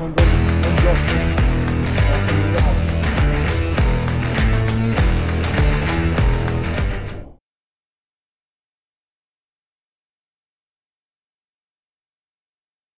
100, 100.